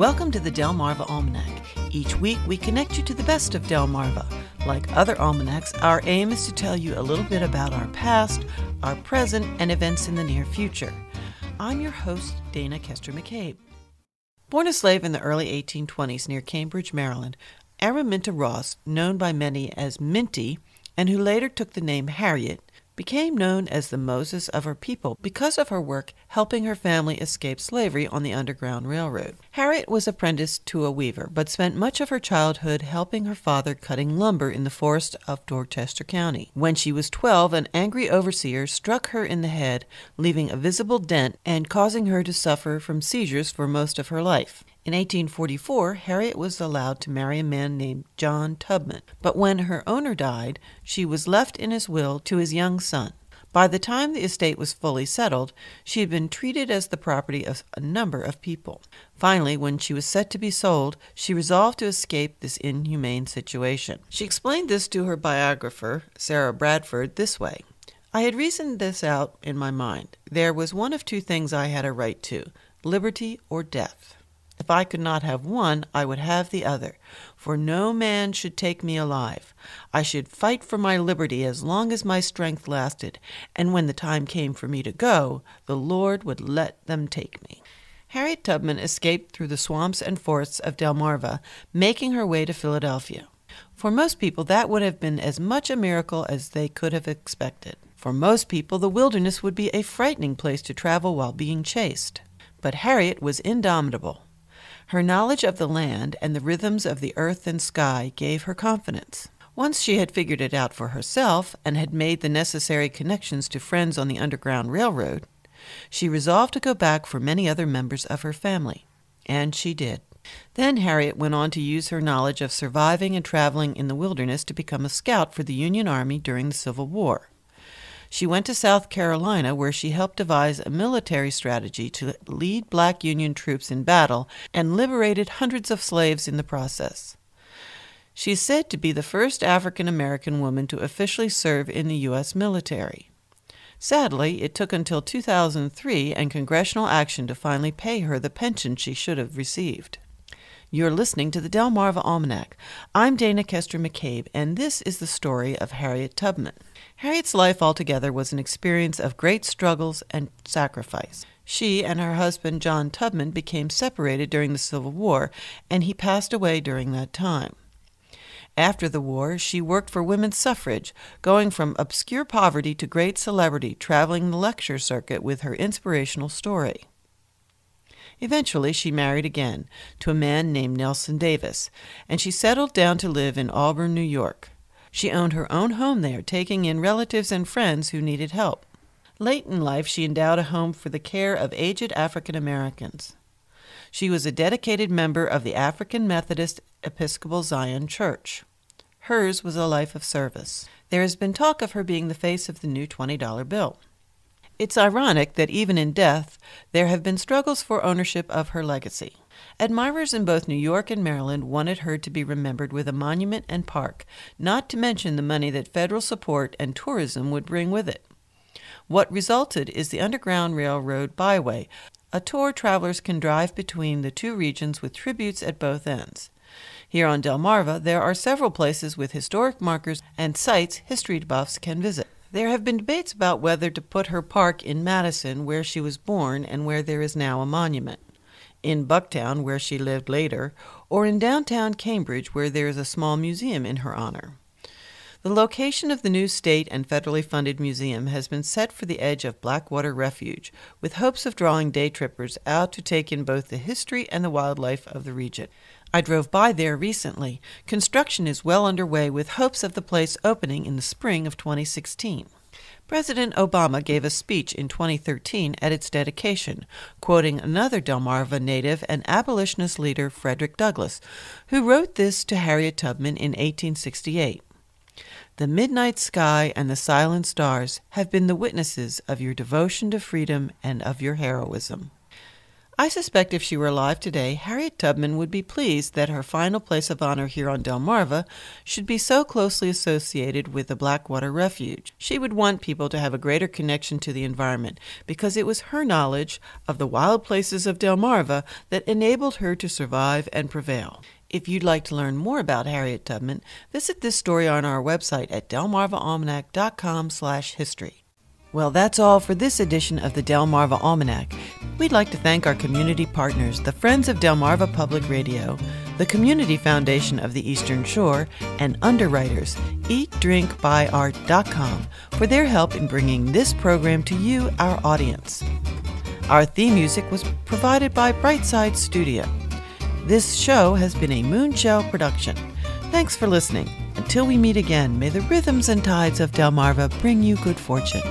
Welcome to the Delmarva Almanac. Each week we connect you to the best of Delmarva. Like other almanacs, our aim is to tell you a little bit about our past, our present, and events in the near future. I'm your host, Dana Kester McCabe. Born a slave in the early 1820s near Cambridge, Maryland, Araminta Ross, known by many as Minty, and who later took the name Harriet, became known as the Moses of her people because of her work helping her family escape slavery on the Underground Railroad. Harriet was apprenticed to a weaver, but spent much of her childhood helping her father cutting lumber in the forest of Dorchester County. When she was 12, an angry overseer struck her in the head, leaving a visible dent and causing her to suffer from seizures for most of her life. In 1844, Harriet was allowed to marry a man named John Tubman, but when her owner died, she was left in his will to his young son. By the time the estate was fully settled, she had been treated as the property of a number of people. Finally, when she was set to be sold, she resolved to escape this inhumane situation. She explained this to her biographer, Sarah Bradford, this way I had reasoned this out in my mind. There was one of two things I had a right to liberty or death. If I could not have one, I would have the other, for no man should take me alive. I should fight for my liberty as long as my strength lasted, and when the time came for me to go, the Lord would let them take me. Harriet Tubman escaped through the swamps and forests of Delmarva, making her way to Philadelphia. For most people, that would have been as much a miracle as they could have expected. For most people, the wilderness would be a frightening place to travel while being chased. But Harriet was indomitable. Her knowledge of the land and the rhythms of the earth and sky gave her confidence. Once she had figured it out for herself and had made the necessary connections to friends on the Underground Railroad, she resolved to go back for many other members of her family. And she did. Then Harriet went on to use her knowledge of surviving and traveling in the wilderness to become a scout for the Union Army during the Civil War. She went to South Carolina, where she helped devise a military strategy to lead black Union troops in battle and liberated hundreds of slaves in the process. She is said to be the first African American woman to officially serve in the U.S. military. Sadly, it took until 2003 and congressional action to finally pay her the pension she should have received. You're listening to the Delmarva Almanac. I'm Dana Kester McCabe, and this is the story of Harriet Tubman. Harriet's life altogether was an experience of great struggles and sacrifice. She and her husband, John Tubman, became separated during the Civil War, and he passed away during that time. After the war, she worked for women's suffrage, going from obscure poverty to great celebrity, traveling the lecture circuit with her inspirational story. Eventually, she married again to a man named Nelson Davis, and she settled down to live in Auburn, New York. She owned her own home there, taking in relatives and friends who needed help. Late in life, she endowed a home for the care of aged African Americans. She was a dedicated member of the African Methodist Episcopal Zion Church. Hers was a life of service. There has been talk of her being the face of the new $20 bill. It's ironic that even in death, there have been struggles for ownership of her legacy. Admirers in both New York and Maryland wanted her to be remembered with a monument and park, not to mention the money that federal support and tourism would bring with it. What resulted is the Underground Railroad Byway, a tour travelers can drive between the two regions with tributes at both ends. Here on Delmarva, there are several places with historic markers and sites history buffs can visit. There have been debates about whether to put her park in Madison, where she was born and where there is now a monument, in Bucktown, where she lived later, or in downtown Cambridge, where there is a small museum in her honor. The location of the new state and federally funded museum has been set for the edge of Blackwater Refuge, with hopes of drawing day trippers out to take in both the history and the wildlife of the region. I drove by there recently. Construction is well underway with hopes of the place opening in the spring of 2016. President Obama gave a speech in 2013 at its dedication, quoting another Delmarva native and abolitionist leader, Frederick Douglass, who wrote this to Harriet Tubman in 1868. The midnight sky and the silent stars have been the witnesses of your devotion to freedom and of your heroism. I suspect if she were alive today, Harriet Tubman would be pleased that her final place of honor here on Delmarva should be so closely associated with the Blackwater Refuge. She would want people to have a greater connection to the environment because it was her knowledge of the wild places of Delmarva that enabled her to survive and prevail. If you'd like to learn more about Harriet Tubman, visit this story on our website at delmarvaalmanac.com/history. Well, that's all for this edition of the Delmarva Almanac. We'd like to thank our community partners, the Friends of Delmarva Public Radio, the Community Foundation of the Eastern Shore, and underwriters, eatdrinkbuyart.com, for their help in bringing this program to you, our audience. Our theme music was provided by Brightside Studio. This show has been a Moonshell production. Thanks for listening. Until we meet again, may the rhythms and tides of Delmarva bring you good fortune.